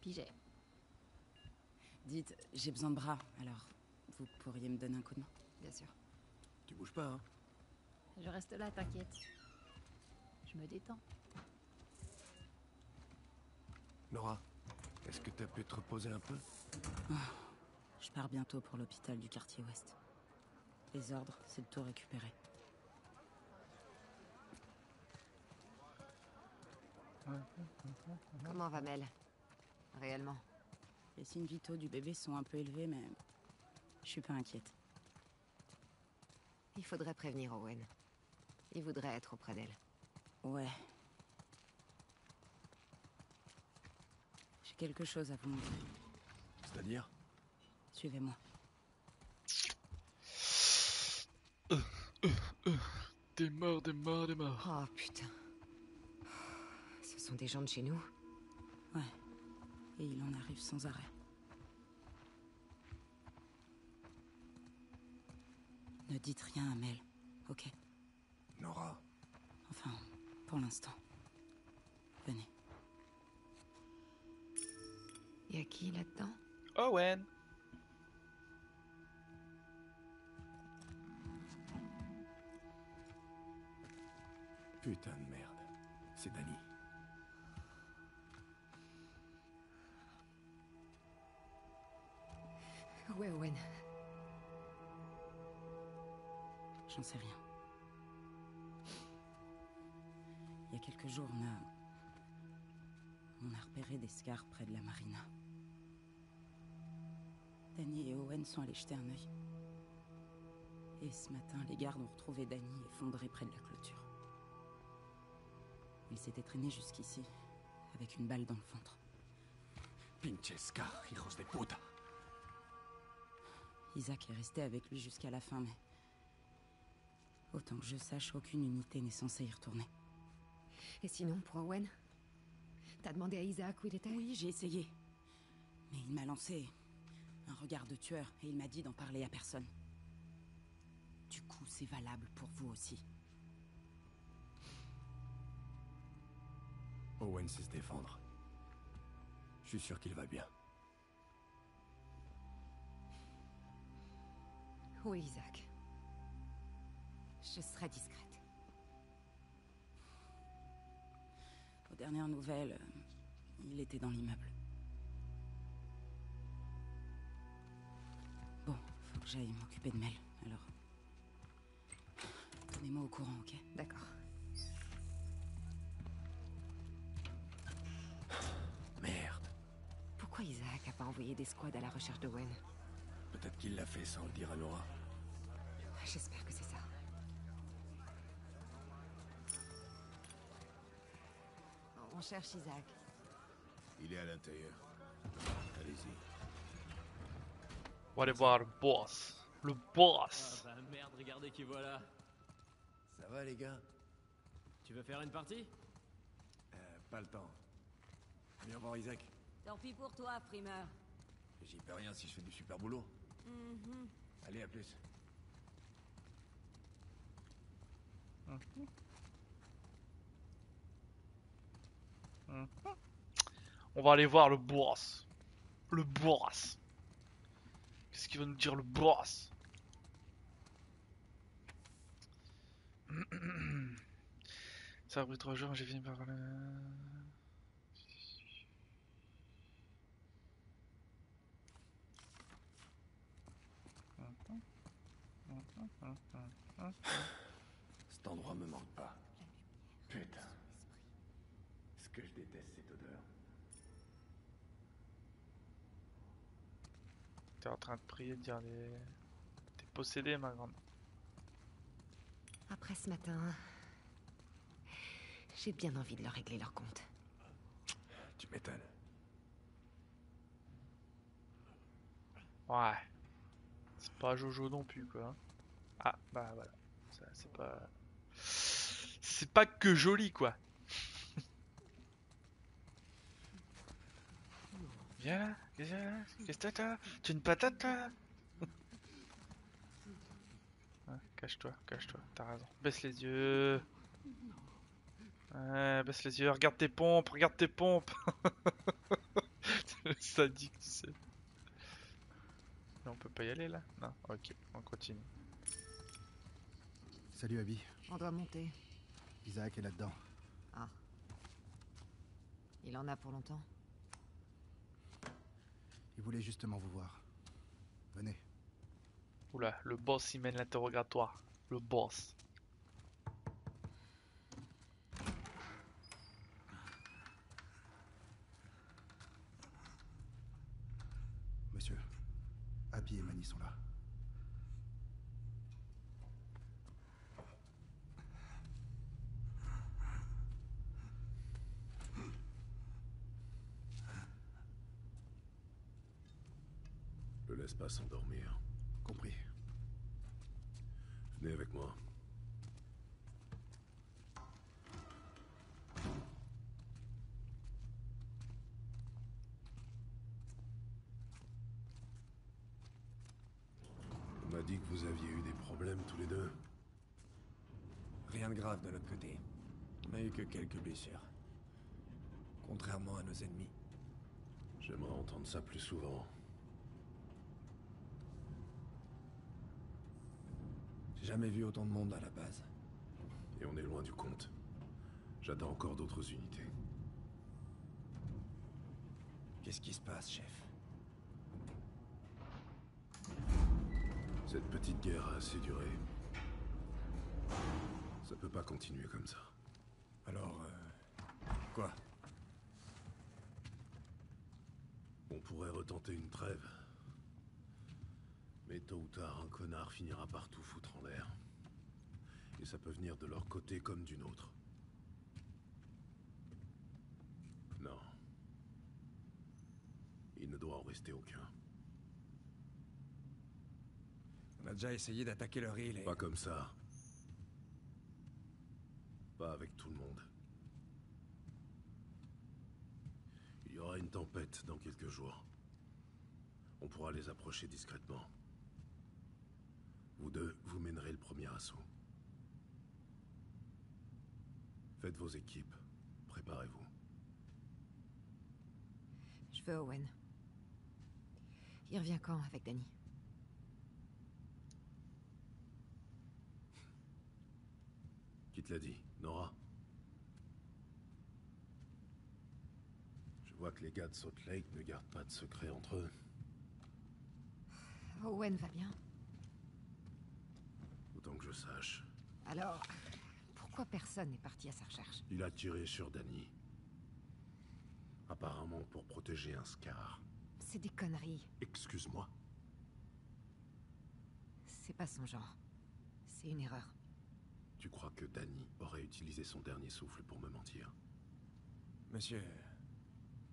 Pigé. Dites, j'ai besoin de bras, alors vous pourriez me donner un coup de main? Bien sûr. Tu bouges pas, hein Je reste là, t'inquiète. Je me détends. Nora, est-ce que t'as pu te reposer un peu? Je pars bientôt pour l'hôpital du quartier ouest. Les ordres, c'est de tout récupérer. Comment va Mel? Réellement? Les signes vitaux du bébé sont un peu élevés, mais je suis pas inquiète. Il faudrait prévenir Owen. Il voudrait être auprès d'elle. Ouais. J'ai quelque chose à vous montrer. C'est-à-dire? Suivez-moi. Des morts, des morts, des morts. Oh putain. Ce sont des gens de chez nous Ouais. Et il en arrive sans arrêt. Ne dites rien à Mel, ok Nora, Enfin, pour l'instant. Venez. Y a qui là-dedans? Owen. Putain de merde. C'est Danny. Ouais, Owen. J'en sais rien. Il y a quelques jours, on a. On a repéré des scars près de la marina. Danny et Owen sont allés jeter un œil. Et ce matin, les gardes ont retrouvé Danny effondré près de la clôture. Il s'était traîné jusqu'ici, avec une balle dans le ventre. Pinches hijos de puta. Isaac est resté avec lui jusqu'à la fin, mais. Autant que je sache, aucune unité n'est censée y retourner. Et sinon, pour Owen T'as demandé à Isaac où il était? Oui, j'ai essayé. Mais il m'a lancé un regard de tueur et il m'a dit d'en parler à personne. Du coup, c'est valable pour vous aussi. Owen sait se défendre. Je suis sûr qu'il va bien. Oui, Isaac? Je serai discrète. Aux dernières nouvelles, il était dans l'immeuble. Bon, faut que j'aille m'occuper de Mel, alors. Tenez-moi au courant, ok? D'accord. Merde. Pourquoi Isaac a pas envoyé des squads à la recherche d'Owen Peut-être qu'il l'a fait sans le dire à Nora. J'espère que c'est On cherche Isaac. Il est à l'intérieur. Allez-y. On va aller voir le boss. Le boss. Ah bah merde, regardez qui voilà. Ça va, les gars? Tu veux faire une partie? Euh, pas le temps. Viens voir Isaac. Tant pis pour toi, primeur. J'y peux rien si je fais du super boulot. Allez, à plus. On va aller voir le boss. Le boss. Qu'est-ce qu'il va nous dire le boss Ça a pris trois jours, j'ai fini par là. Cet endroit me manque pas. Putain. Ce que je déteste cette odeur. T'es en train de prier, de dire les. T'es possédé, ma grande. Après ce matin, j'ai bien envie de leur régler leur compte. Tu m'étonnes. Ouais. C'est pas Jojo non plus, quoi. Ah, bah voilà. Ça, c'est pas. C'est pas que joli, quoi. Viens là, qu'est-ce que là Qu'est-ce que t'as Tu es une patate, là Ouais, Cache-toi, cache-toi, t'as raison. Baisse les yeux. Ouais, baisse les yeux, regarde tes pompes, regarde tes pompes. C'est le sadique, tu sais. Mais on peut pas y aller là? Non, ok, on continue. Salut Abby. On doit monter. Isaac est là-dedans. Ah. Il en a pour longtemps Il voulait justement vous voir. Venez. Oula, le boss il mène l'interrogatoire. Le boss. grave de l'autre côté. On n'a eu que quelques blessures. Contrairement à nos ennemis. J'aimerais entendre ça plus souvent. J'ai jamais vu autant de monde à la base. Et on est loin du compte. J'attends encore d'autres unités. Qu'est-ce qui se passe, chef? Cette petite guerre a assez duré. Ça peut pas continuer comme ça. Alors, euh, quoi? On pourrait retenter une trêve. Mais tôt ou tard, un connard finira par tout foutre en l'air. Et ça peut venir de leur côté comme d'une autre. Non. Il ne doit en rester aucun. On a déjà essayé d'attaquer leur île et... Pas comme ça. Pas avec tout le monde. Il y aura une tempête dans quelques jours. On pourra les approcher discrètement. Vous deux, vous mènerez le premier assaut. Faites vos équipes. Préparez-vous. Je veux Owen. Il revient quand avec Danny? Qui te l'a dit? Nora Je vois que les gars de Salt Lake ne gardent pas de secret entre eux. Owen va bien. Autant que je sache. Alors, pourquoi personne n'est parti à sa recherche? Il a tiré sur Danny. Apparemment pour protéger un Scar. C'est des conneries. Excuse-moi. C'est pas son genre. C'est une erreur. Tu crois que Danny aurait utilisé son dernier souffle pour me mentir Monsieur,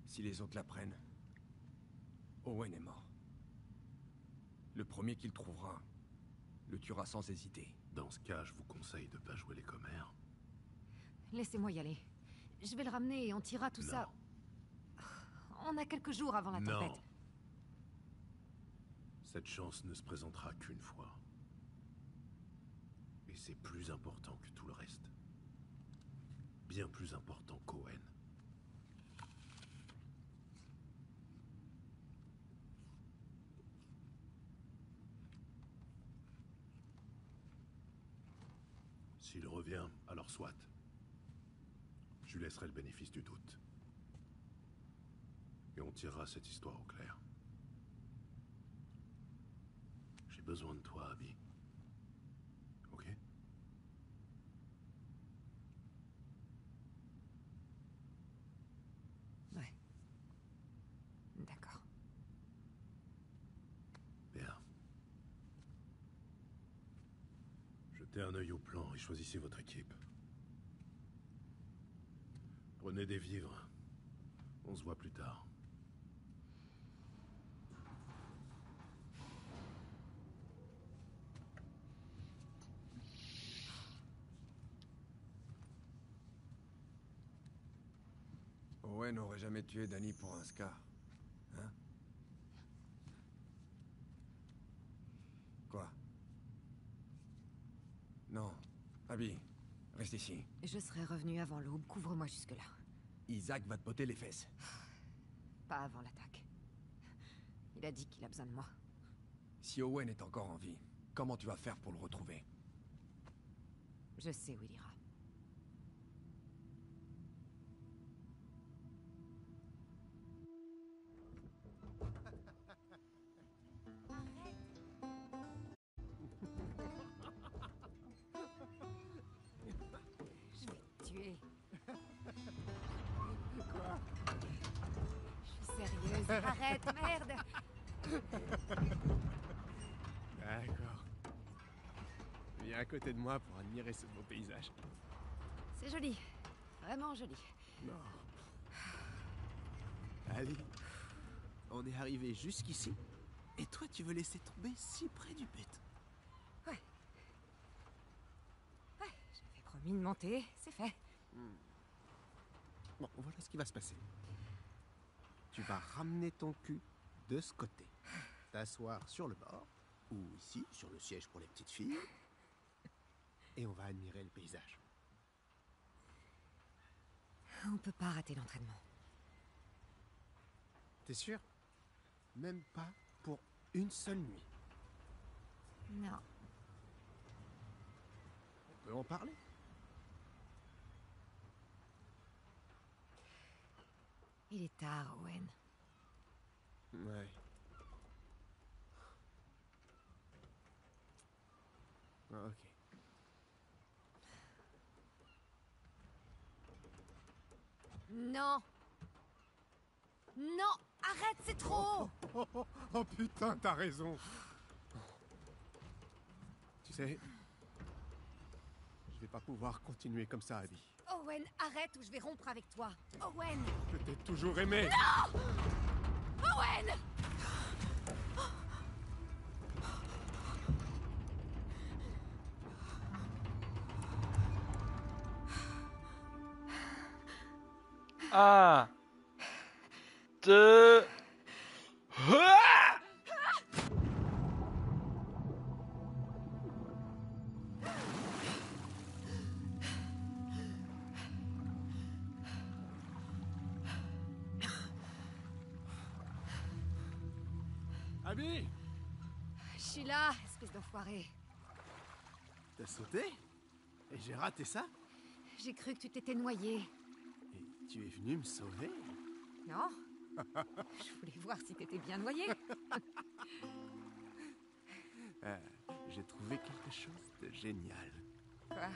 si les autres l'apprennent, Owen est mort. Le premier qu'il trouvera le tuera sans hésiter. Dans ce cas, je vous conseille de pas jouer les commères. Laissez-moi y aller. Je vais le ramener et on tirera tout ça. On a quelques jours avant la non. tempête. Cette chance ne se présentera qu'une fois. Et c'est plus important que tout le reste. Bien plus important qu'Owen. S'il revient, alors soit. Je lui laisserai le bénéfice du doute. Et on tirera cette histoire au clair. J'ai besoin de toi, Abby. Ok Ouais. D'accord. Bien. Jetez un œil au plan et choisissez votre équipe. Prenez des vivres. On se voit plus tard. Owen n'aurait jamais tué Danny pour un scar. Hein Quoi Non. Abby, Je serai revenu avant l'aube. Couvre-moi jusque-là. Isaac va te botter les fesses. Pas avant l'attaque. Il a dit qu'il a besoin de moi. Si Owen est encore en vie, comment tu vas faire pour le retrouver? Je sais où il ira. Côté de moi pour admirer ce beau paysage. C'est joli. Vraiment joli. Non. Allez. On est arrivé jusqu'ici. Et toi, tu veux laisser tomber si près du but. Ouais. Ouais, j'avais promis de monter. C'est fait. Bon, voilà ce qui va se passer. Tu vas ramener ton cul de ce côté. T'asseoir sur le bord, ou ici, sur le siège pour les petites filles. Et on va admirer le paysage. On peut pas rater l'entraînement. T'es sûr? Même pas pour une seule nuit. Non. m'en parler? Il est tard, Owen. Ouais. Ah, ok. Non Non Arrête, c'est trop Oh, oh, oh, putain, t'as raison. Tu sais, je vais pas pouvoir continuer comme ça, Abby. Owen, arrête ou je vais rompre avec toi. Owen Je t'ai toujours aimé. Owen Un, deux. Ah Abby Je suis là, espèce d'enfoiré. T'as sauté? Et j'ai raté ça? J'ai cru que tu t'étais noyé. Tu es venu me sauver Non Je voulais voir si t'étais bien noyé. Euh, J'ai trouvé quelque chose de génial. Quoi?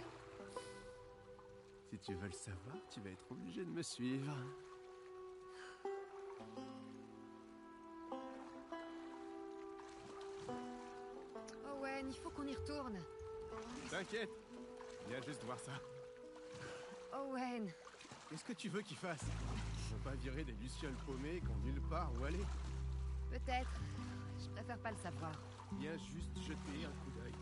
Si tu veux le savoir, tu vas être obligé de me suivre. Owen, il faut qu'on y retourne. T'inquiète Viens juste voir ça. Owen Qu'est-ce que tu veux qu'ils fassent Ils vont pas virer des lucioles paumées qui ont nulle part où aller. Peut-être. Je préfère pas le savoir. Viens juste jeter un coup d'œil.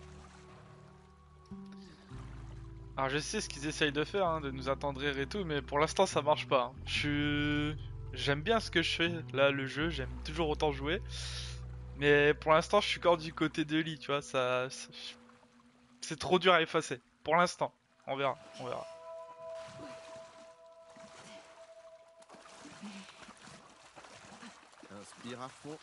Alors je sais ce qu'ils essayent de faire, hein, de nous attendrir et tout, mais pour l'instant ça marche pas. hein. Je suis... J'aime bien ce que je fais, là, le jeu, j'aime toujours autant jouer. Mais pour l'instant je suis encore du côté de Lee, tu vois, ça... ça- C'est trop dur à effacer. Pour l'instant. On verra, on verra. Inspire à fond.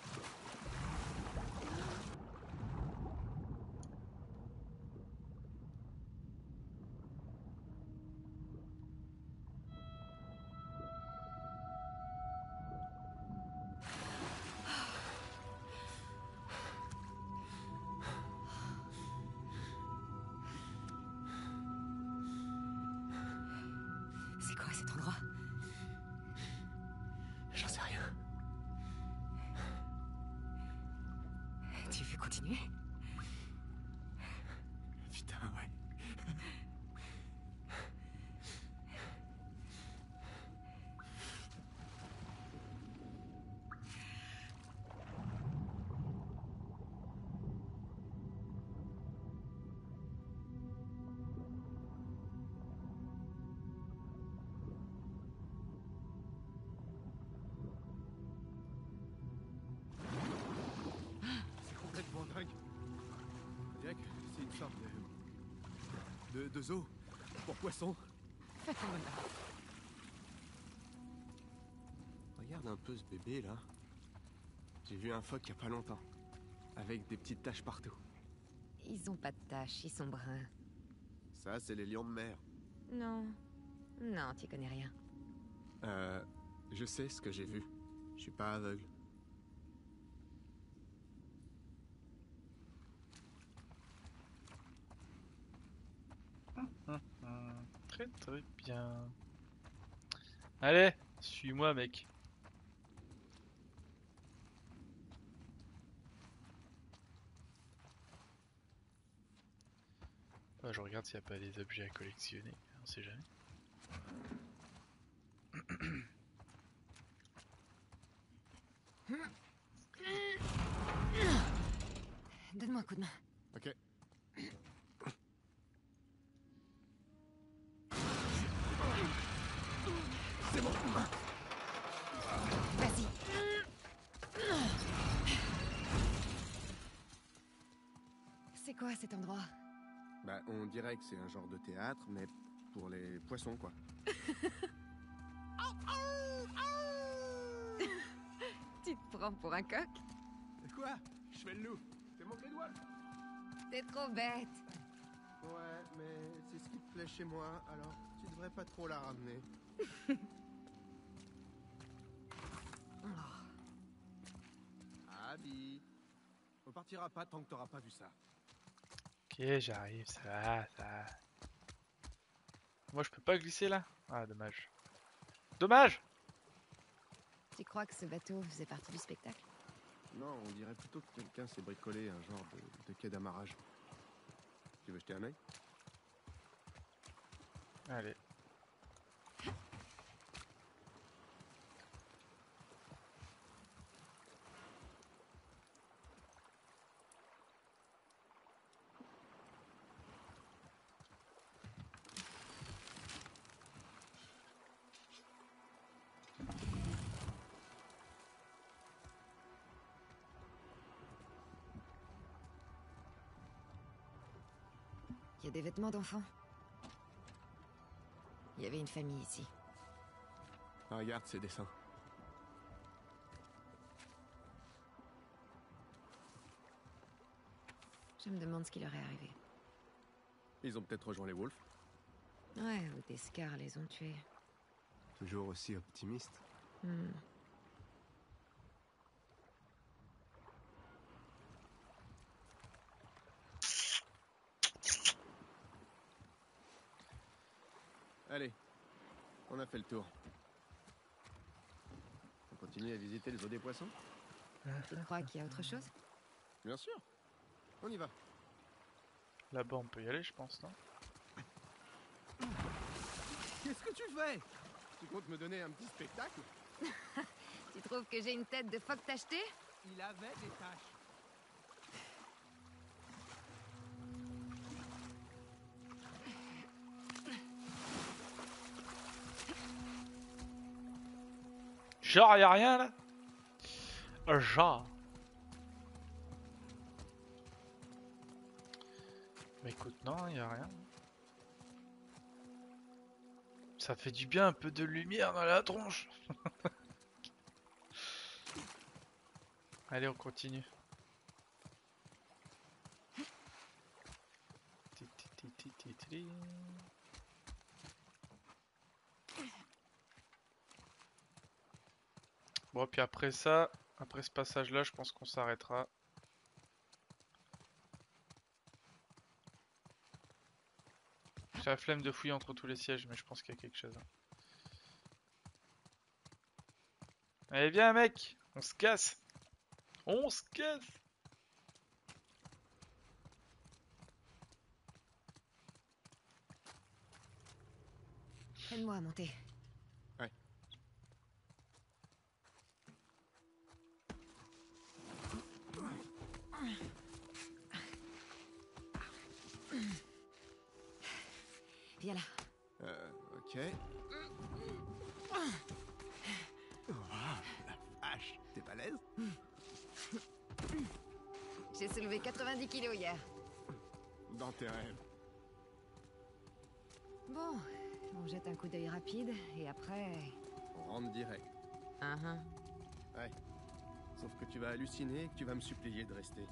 Peu ce bébé là. J'ai vu un phoque il y a pas longtemps. Avec des petites taches partout. Ils ont pas de tâches, ils sont bruns. Ça, c'est les lions de mer. Non. Non, tu connais rien. Euh. Je sais ce que j'ai vu. Je suis pas aveugle. Très très bien. Allez, suis-moi mec. Ouais, je regarde s'il n'y a pas des objets à collectionner, on sait jamais. Donne-moi un coup de main. Ok. Vas-y. C'est quoi cet endroit? Bah, on dirait que c'est un genre de théâtre, mais pour les poissons, quoi. Tu te prends pour un coq? Quoi? Je fais le loup. T'es mon doigts T'es trop bête. Ouais, mais c'est ce qui plaît chez moi, alors tu devrais pas trop la ramener. Abby. On partira pas tant que t'auras pas vu ça. Ok, j'arrive, ça va, ça va. Moi, je peux pas glisser là? Ah, dommage. Dommage Tu crois que ce bateau faisait partie du spectacle? Non, on dirait plutôt que quelqu'un s'est bricolé un genre de, de quai d'amarrage. Tu veux jeter un œil? Allez. Des vêtements d'enfants. Il y avait une famille ici. Ah, Regarde ces dessins. Je me demande ce qui leur est arrivé. Ils ont peut-être rejoint les Wolves. Ouais, ou des scars les ont tués. Toujours aussi optimiste. Hmm. Allez, on a fait le tour. On continue à visiter les eaux des poissons Tu crois qu'il y a autre chose? Bien sûr. On y va. Là-bas, on peut y aller, je pense, non? Qu'est-ce que tu fais? Tu comptes me donner un petit spectacle? Tu trouves que j'ai une tête de phoque tachetée? Il avait des taches. Genre, y a rien là Genre. Bah écoute, non, y a rien. Ça fait du bien un peu de lumière dans la tronche. Allez, on continue. Bon, puis après ça, après ce passage-là, je pense qu'on s'arrêtera. J'ai la flemme de fouiller entre tous les sièges, mais je pense qu'il y a quelque chose. Allez, viens, mec On se casse On se casse Aide-moi à monter. Viens là. Euh, ok. Oh, la vache, t'es balèze J'ai soulevé 90 kilos hier. Dans tes rêves. Bon, on jette un coup d'œil rapide et après. On rentre direct. Hein, hein. Ouais. Sauf que tu vas halluciner et que tu vas me supplier de rester.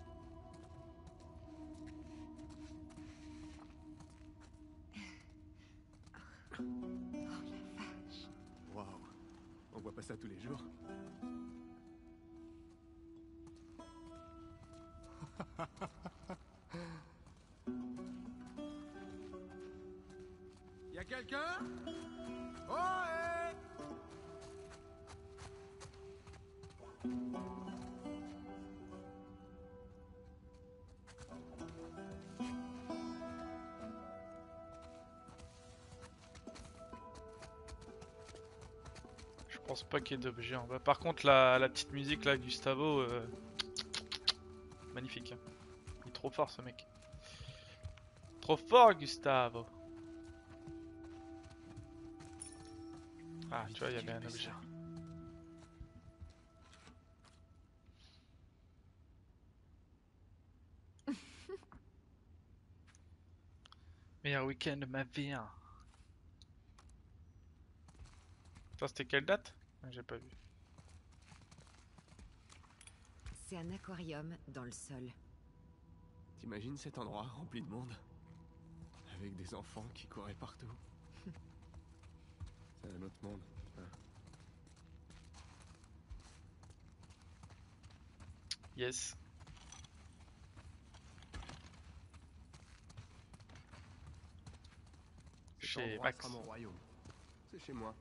Je pense pas qu'il y ait d'objet en bas. Par contre, la, la petite musique là, Gustavo, euh, magnifique. hein. Il est trop fort ce mec. Trop fort, Gustavo. Ah, tu vois, il y avait un objet. Meilleur week-end de ma vie. hein. C'était quelle date? J'ai pas vu. C'est un aquarium dans le sol. T'imagines cet endroit rempli de monde Avec des enfants qui couraient partout. C'est un autre monde. hein. Yes. Chez Max. sera mon royaume. C'est chez moi.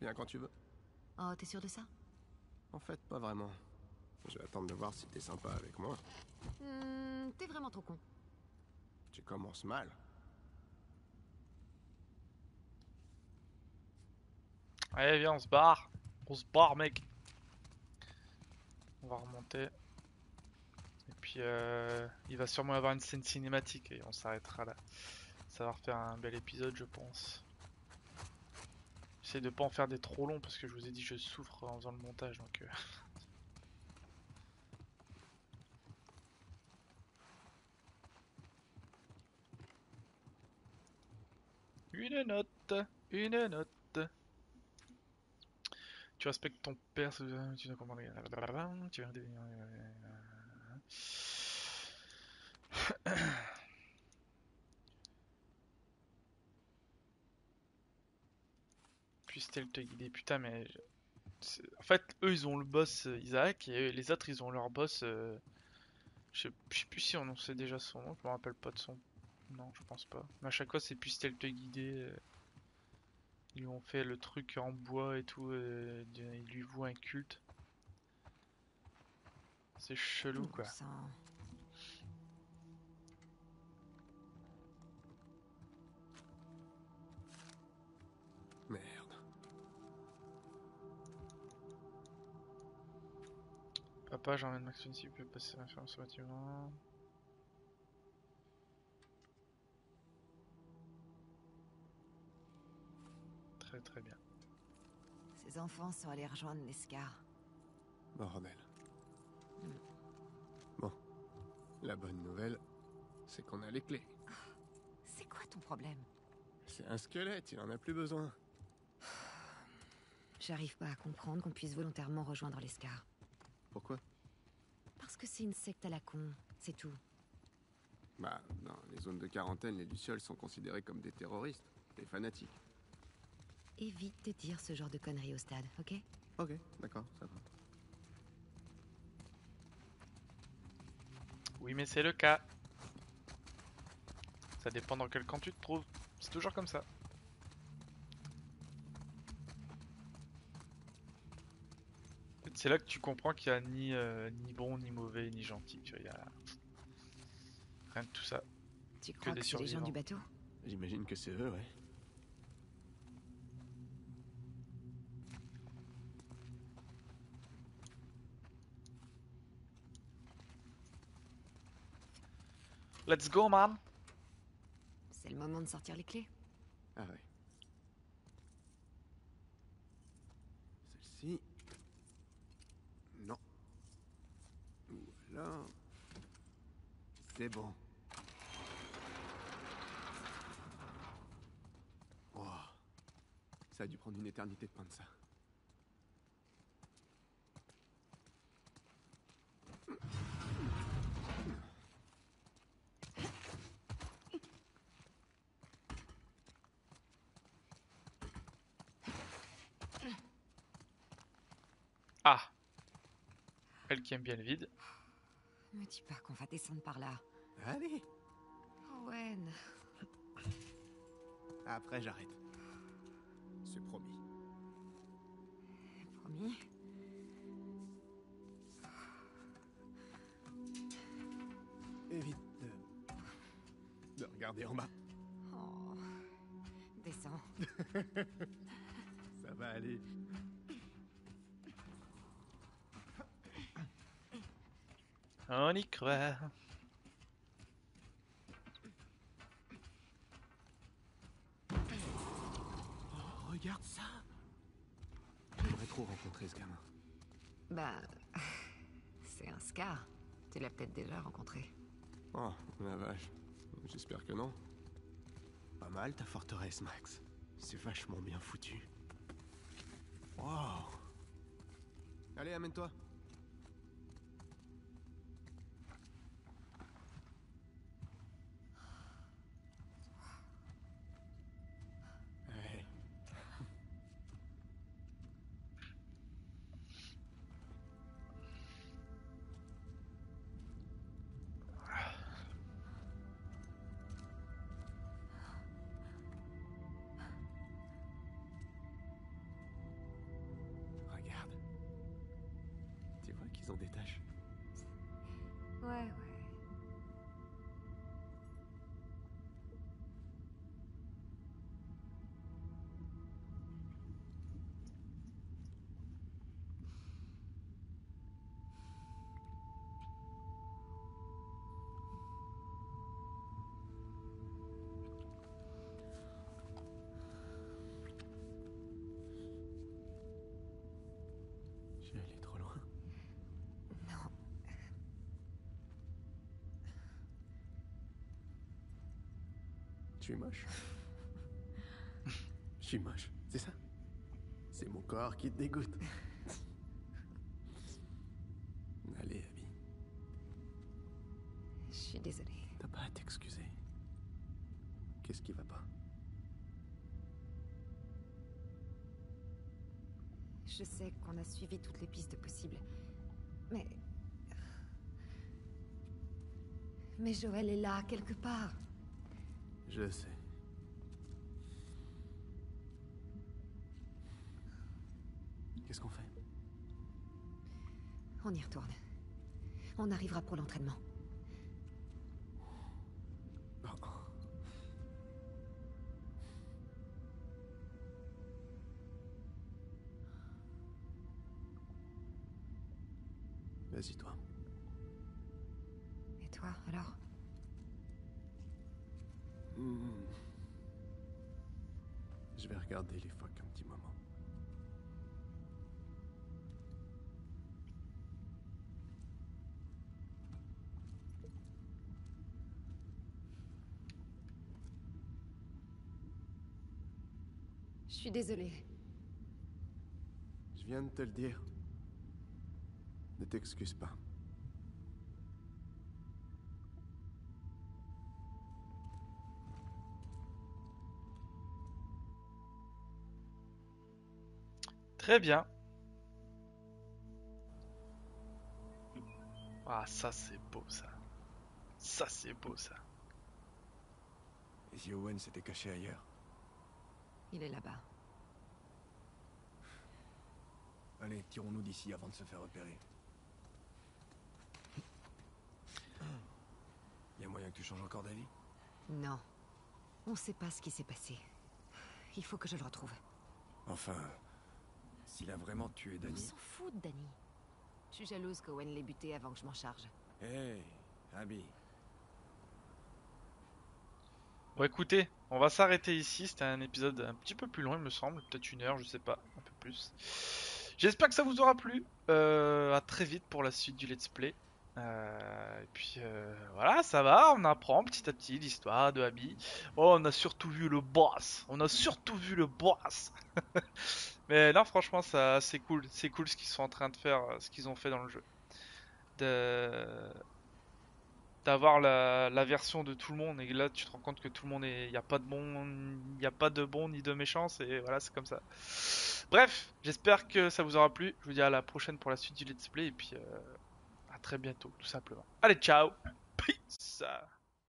Viens quand tu veux. Oh, t'es sûr de ça? En fait, pas vraiment. Je vais attendre de voir si t'es sympa avec moi. Hmm, T'es vraiment trop con. Tu commences mal. Allez, viens, on se barre. On se barre, mec. On va remonter. Et puis, euh, il va sûrement y avoir une scène cinématique et on s'arrêtera là. Ça va refaire un bel épisode, je pense. J'essaie de pas en faire des trop longs parce que je vous ai dit je souffre en faisant le montage donc. euh. Une note, une note. Tu respectes ton père, tu dois comprendre. Tu vas devenir- Puisse-t-elle te guider Putain, mais. En fait, eux ils ont le boss euh, Isaac et les autres ils ont leur boss. euh, Je sais je sais plus si on sait déjà son nom, je me rappelle pas de son. Non, je pense pas. Mais à chaque fois, c'est puisse-t-elle te guider euh, Ils lui ont fait le truc en bois et tout, euh, ils lui vouent un culte. C'est chelou Bon quoi. Papa, j'emmène Max Vinci, il peut passer l'influence sur le bâtiment. Très très bien. Ces enfants sont allés rejoindre l'Escar. Bordel. Bon. La bonne nouvelle, c'est qu'on a les clés. C'est quoi ton problème? C'est un squelette, il en a plus besoin. J'arrive pas à comprendre qu'on puisse volontairement rejoindre l'Escar. Pourquoi? Parce que c'est une secte à la con, c'est tout. Bah, dans les zones de quarantaine, les Lucioles sont considérés comme des terroristes, des fanatiques. Évite de dire ce genre de conneries au stade, ok? Ok, d'accord, ça va. Oui, mais c'est le cas. Ça dépend dans quel camp tu te trouves. C'est toujours comme ça. En fait, C'est là que tu comprends qu'il y a ni, euh, ni bon, ni mauvais, ni gentil. Tu vois, il y a rien de tout ça. Tu crois des que, c'est les gens du bateau? J'imagine que c'est eux, ouais. Let's go, man. C'est le moment de sortir les clés. Ah ouais. Celle-ci. Non. C'est bon. Wow. Ça a dû prendre une éternité de peindre ça. Ah. Elle qui aime bien le vide. Me dis pas qu'on va descendre par là. Allez Owen, Après, j'arrête. C'est promis. promis. Évite de. de regarder en bas. Oh. Descends. Ça va aller. On y croit. Oh, regarde ça J'aimerais trop rencontrer ce gamin. Bah. C'est un Scar. Tu l'as peut-être déjà rencontré. Oh, la vache. J'espère que non. Pas mal ta forteresse, Max. C'est vachement bien foutu. Wow. Allez, amène-toi. Suis moche. Je suis moche, c'est ça? C'est mon corps qui te dégoûte. Allez, Abby, Je suis désolée. t'as pas à t'excuser. Qu'est-ce qui va pas? Je sais qu'on a suivi toutes les pistes possibles. Mais. Mais Joël est là, quelque part. Je sais. Qu'est-ce qu'on fait? On y retourne. On arrivera pour l'entraînement. Oh. Vas-y, toi. Et toi, alors? Je vais regarder les phoques un petit moment. Je suis désolée. Je viens de te le dire. Ne t'excuse pas. Très bien. Ah, ça c'est beau ça. Ça c'est beau ça. Et si Owen s'était caché ailleurs? Il est là-bas. Allez, tirons-nous d'ici avant de se faire repérer. Y a moyen que tu changes encore d'avis? Non. On sait pas ce qui s'est passé. Il faut que je le retrouve. Enfin, s'il a vraiment tué On Danny. s'en fout de Danny. Je suis jalouse qu'Owen l'ait buté avant que je m'en charge. Hé, Abby. Bon écoutez, on va s'arrêter ici. C'était un épisode un petit peu plus long, il me semble, peut-être une heure, je sais pas, un peu plus. J'espère que ça vous aura plu. Euh, à très vite pour la suite du let's play. Euh, et puis euh, voilà, ça va, on apprend petit à petit l'histoire de Abby. Oh, on a surtout vu le boss. On a surtout vu le boss. Mais là, franchement, ça, c'est cool. C'est cool ce qu'ils sont en train de faire, euh, ce qu'ils ont fait dans le jeu. De d'avoir la, version de tout le monde et là tu te rends compte que tout le monde est il n'y a pas de bon il a pas de bon ni de méchant et voilà c'est comme ça bref j'espère que ça vous aura plu je vous dis à la prochaine pour la suite du let's play et puis très bientôt tout simplement. Allez ciao. Peace